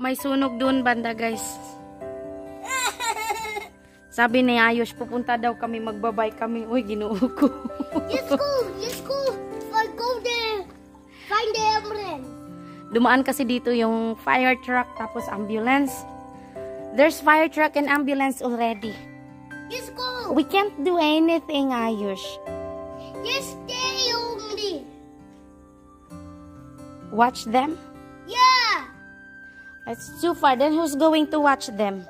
May sunog doon banda guys. Sabi ni Ayos, pupunta daw kami, magbabay kami. Uy, ginoo ko. Let's go. Let's go. I go there. Find the ambulance. Dumaan kasi dito yung fire truck tapos ambulance. There's fire truck and ambulance already. Let's go. We can't do anything, Ayush. Just stay only. Watch them? It's too far. Then who's going to watch them?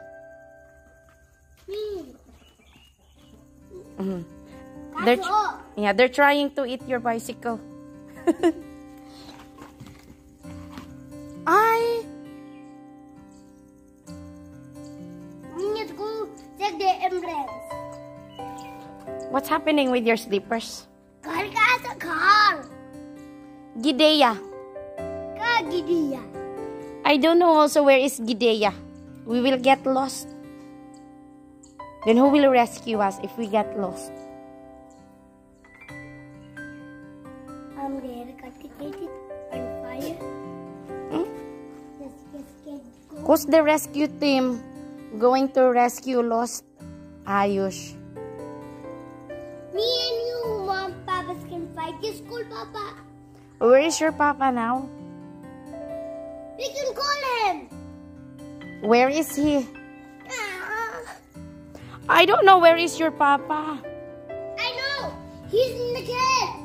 Me. Mhm. They're yeah, they're trying to eat your bicycle. Ay! Let's go check the ambulance. What's happening with your slippers? Car car. Gidea. Ka gidiya. I don't know also where is Gidea. We will get lost. Then who will rescue us if we get lost? I'm there. Complicated on fire. Hmm? Let's get scared. Go. Who's the rescue team going to rescue lost Ayush? Me and you, mom, papas can fight. Your school, papa. Where is your papa now? Where is he? I don't know where is your papa. I know. He's in the cave.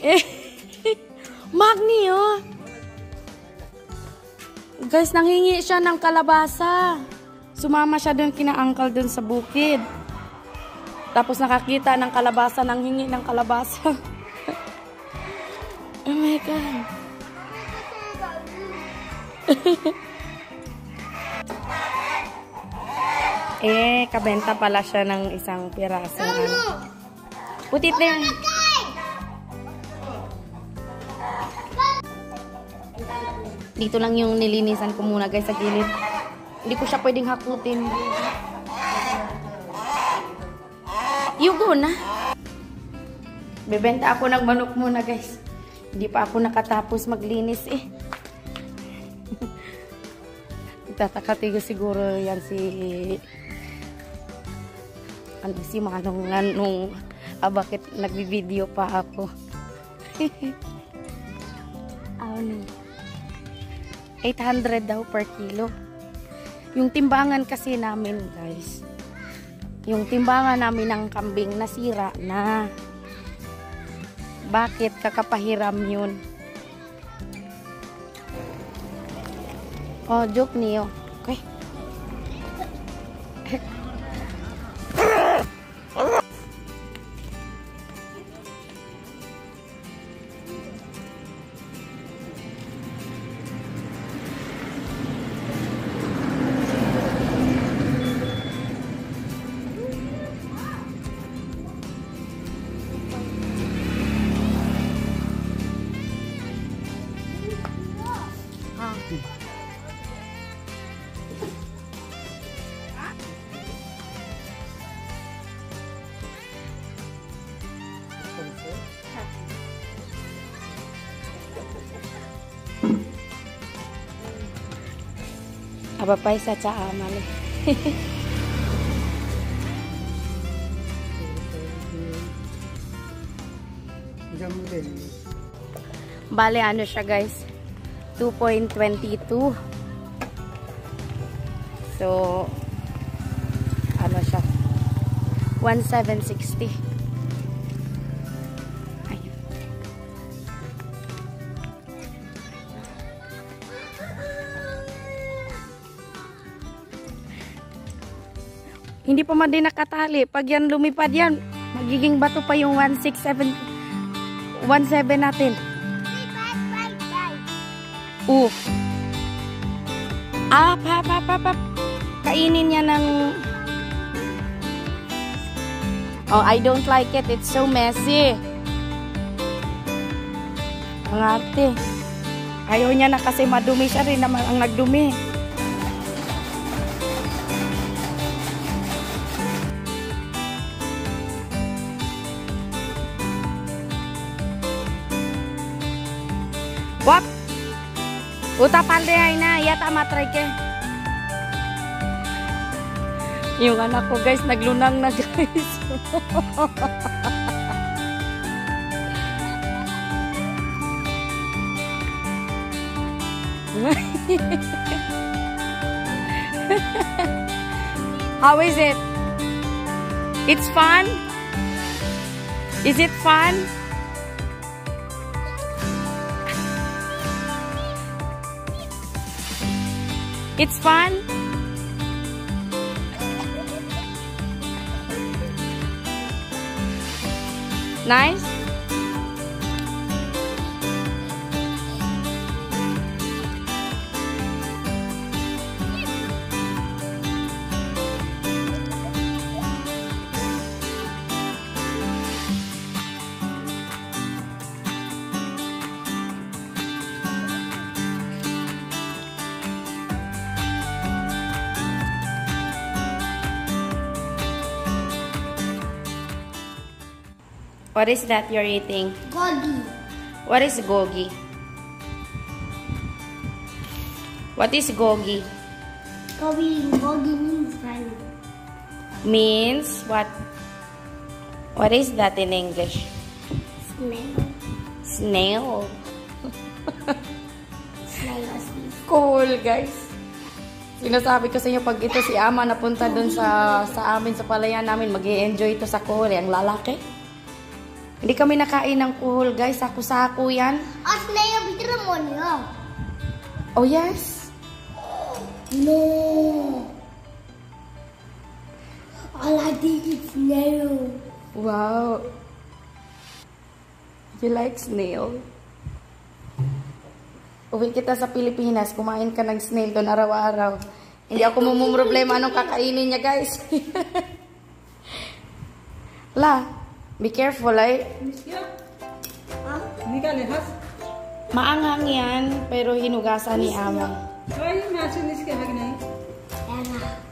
Magni, oh. Guys, nanghingi siya ng kalabasa. Sumama siya dun kina uncle dun sa bukid. Tapos nakakita ng kalabasa, nanghingi ng kalabasa. oh my God. eh, kabenta pala siya ng isang piraso. No, no. Put it Dito lang yung nilinisan ko muna guys sa gilid. Hindi ko siya pwedeng hakutin. You go na. Bebenta ako ng manok muna guys. Hindi pa ako nakatapos maglinis eh. Tatakatigo siguro yan si ano si Manong nga nung ah, bakit nagbibideo pa ako. ano 800 daw per kilo. Yung timbangan kasi namin, guys. Yung timbangan namin ng kambing nasira na. Bakit kakapahiram yun? Oh, joke niyo. Okay. Apa paisa cha amale. Bale, ano siya guys? 2.22. So, ano siya? 1,760. Hindi pa man din nakatali. Pag yan lumipad yan, magiging bato pa yung 167 17 natin. Bye. Uh. Ah, pa, pa, pa, pa. Kainin niya ng... Oh, I don't like it. It's so messy. Ang arte. Ayaw niya na kasi madumi siya rin naman ang nagdumi. Uta palde ay na, yata matry ke. Yung anak ko guys, naglunang na guys. How is it? It's fun? Is it fun? It's fun? Nice? What is that you're eating? Gogi. What is gogi? What is gogi? Gogi, gogi means friend. Means what? What is that in English? Snail. Snail. Snail. Cool, guys. Sinasabi ko sa inyo, pag ito si Ama napunta dun sa, sa amin, sa palayan namin, mag enjoy ito sa kuhol. Ang lalaki. Hindi kami nakain ng kuhol, guys. Sako-sako yan. A snail bigger one, yeah. Oh, yes. No. All I think is snail. Wow. You like snail? Uwi kita sa Pilipinas, kumain ka ng snail doon araw-araw. Hindi ako mumumroblema anong kakainin niya, guys. La, Be careful, eh. ay. Maanghang yan, pero hinugasan ni Ama. Ay, masunod ka, hagnay. Ama.